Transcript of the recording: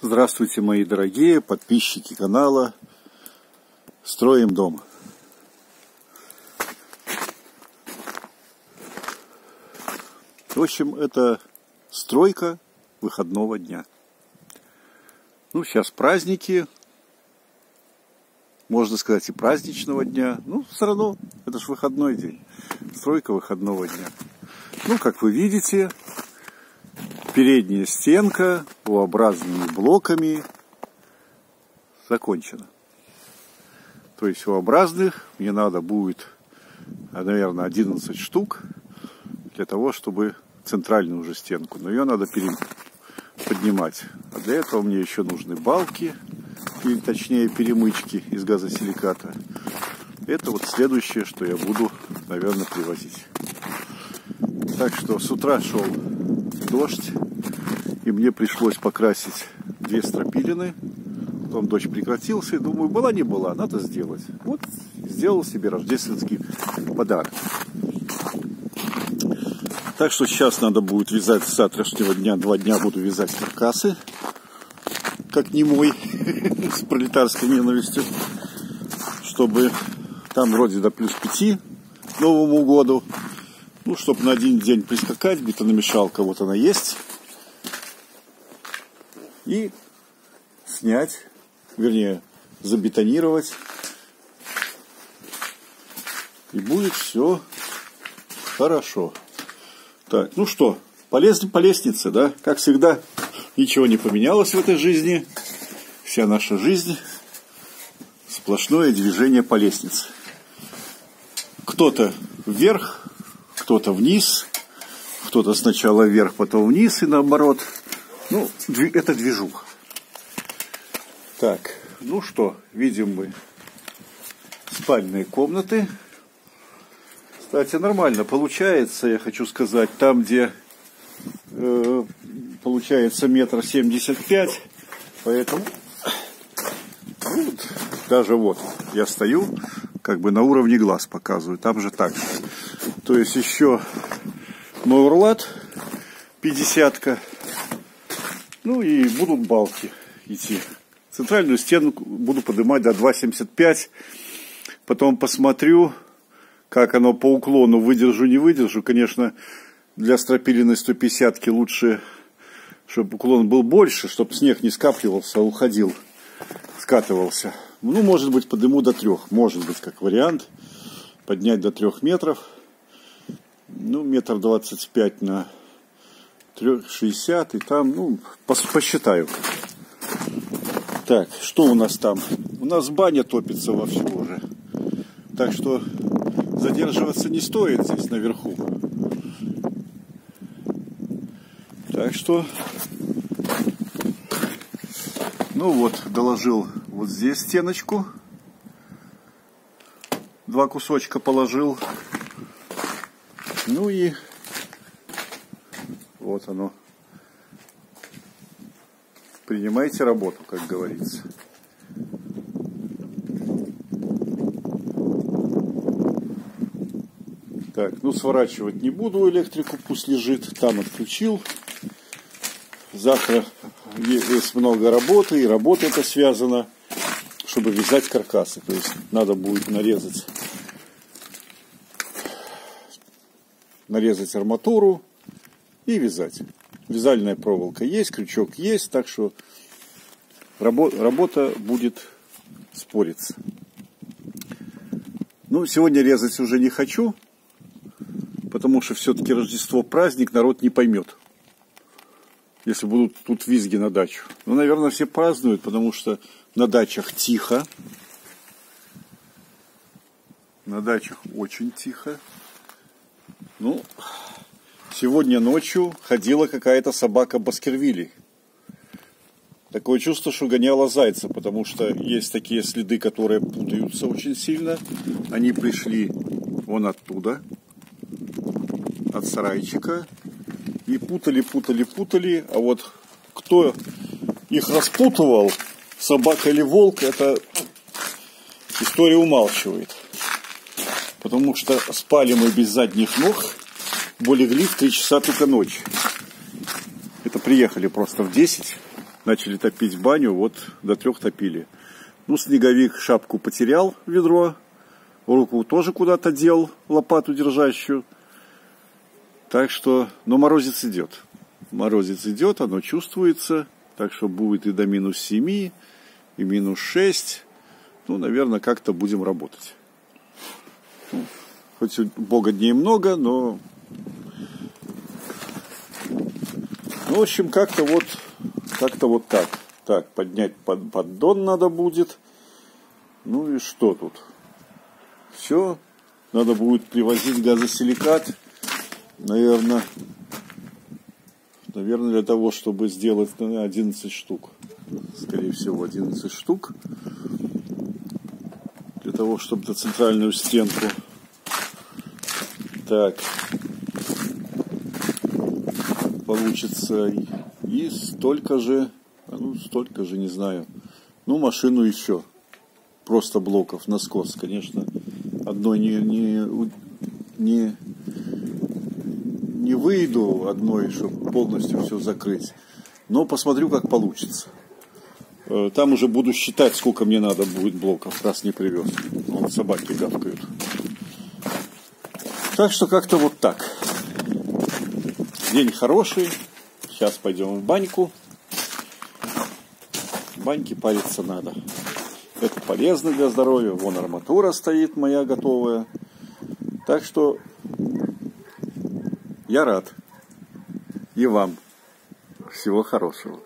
Здравствуйте, мои дорогие подписчики канала Строим дом. В общем, это стройка выходного дня. Ну, сейчас праздники, можно сказать, и праздничного дня. Ну, все равно, это же выходной день. Стройка выходного дня. Ну, как вы видите, передняя стенка U-образными блоками закончена. То есть U-образных мне надо будет, наверное, 11 штук для того, чтобы центральную уже стенку. Но ее надо поднимать. А для этого мне еще нужны балки, или точнее перемычки из газосиликата. Это вот следующее, что я буду, наверное, привозить. Так что с утра шел дождь, и мне пришлось покрасить две стропилины. Потом дождь прекратился, и думаю, была не была, надо сделать. Вот сделал себе рождественский подарок. Так что сейчас надо будет вязать с завтрашнего дня, два дня буду вязать каркасы, как не мой, с пролетарской ненавистью, чтобы там вроде до плюс пяти Новому году, ну, чтобы на один день прискакать, бетономешалка вот она есть, и снять, вернее, забетонировать, и будет все хорошо. Так, ну что, полезли по лестнице, да? Как всегда, ничего не поменялось в этой жизни. Вся наша жизнь сплошное движение по лестнице. Кто-то вверх, кто-то вниз, кто-то сначала вверх, потом вниз и наоборот. Ну, это движуха. Так, ну что, видим мы спальные комнаты. Кстати, нормально получается, я хочу сказать, там, где э, получается метр семьдесят пять, поэтому ну, вот, даже вот я стою, как бы на уровне глаз показываю, там же так. То есть еще Маурлат 50 ну и будут балки идти. Центральную стену буду поднимать до 2,75. Потом посмотрю, как оно по уклону выдержу, не выдержу. Конечно, для стропилиной 150 лучше, чтобы уклон был больше, чтобы снег не скапливался, а уходил, скатывался. Ну, может быть, подниму до трех. Может быть, как вариант. Поднять до трех метров. Ну, метр двадцать пять на трех шестьдесят. И там, ну, посчитаю. Так, что у нас там? У нас баня топится вовсю уже. Так что задерживаться не стоит здесь наверху. Так что, ну вот, доложил вот здесь стеночку. Два кусочка положил. Ну и вот оно. Принимайте работу, как говорится. Так, ну сворачивать не буду электрику, пусть лежит. Там отключил. Завтра есть много работы, и работа это связана, чтобы вязать каркасы. То есть надо будет нарезать, нарезать арматуру и вязать. Вязальная проволока есть, крючок есть, так что работа, будет спориться. Ну, сегодня резать уже не хочу, потому что все-таки Рождество праздник, народ не поймет, если будут тут визги на дачу. Ну, наверное, все празднуют, потому что на дачах тихо. На дачах очень тихо. Ну, сегодня ночью ходила какая-то собака Баскервилли. Такое чувство, что гоняла зайца, потому что есть такие следы, которые путаются очень сильно. Они пришли вон оттуда, от сарайчика. И путали, путали, путали. А вот кто их распутывал, собака или волк, это история умалчивает. Потому что спали мы без задних ног, более легли в 3 часа только ночи. Это приехали просто в 10, начали топить баню, вот до трех топили. Ну, снеговик шапку потерял, ведро, руку тоже куда-то дел, лопату держащую. Так что, но морозец идет. Морозец идет, оно чувствуется, так что будет и до минус 7, и минус 6. Ну, наверное, как-то будем работать. Хоть у Бога дней много, но... Ну, в общем, как-то вот, как-то вот так. Так, поднять под, поддон надо будет. Ну и что тут? Все. Надо будет привозить газосиликат. Наверное, наверное, для того, чтобы сделать 11 штук. Скорее всего, 11 штук. Для того, чтобы на центральную стенку. Так. Получится и столько же а ну, столько же, не знаю. Ну, машину еще. Просто блоков на скос, конечно. Одной не, не, не, не выйду одной, чтобы полностью все закрыть. Но посмотрю, как получится. Э, там уже буду считать, сколько мне надо будет блоков, раз не привез. Вон собаки гавкают. Так что как-то вот так. День хороший. Сейчас пойдем в баньку баньке париться надо. Это полезно для здоровья. Вон арматура стоит моя готовая. Так что я рад. И вам. Всего хорошего.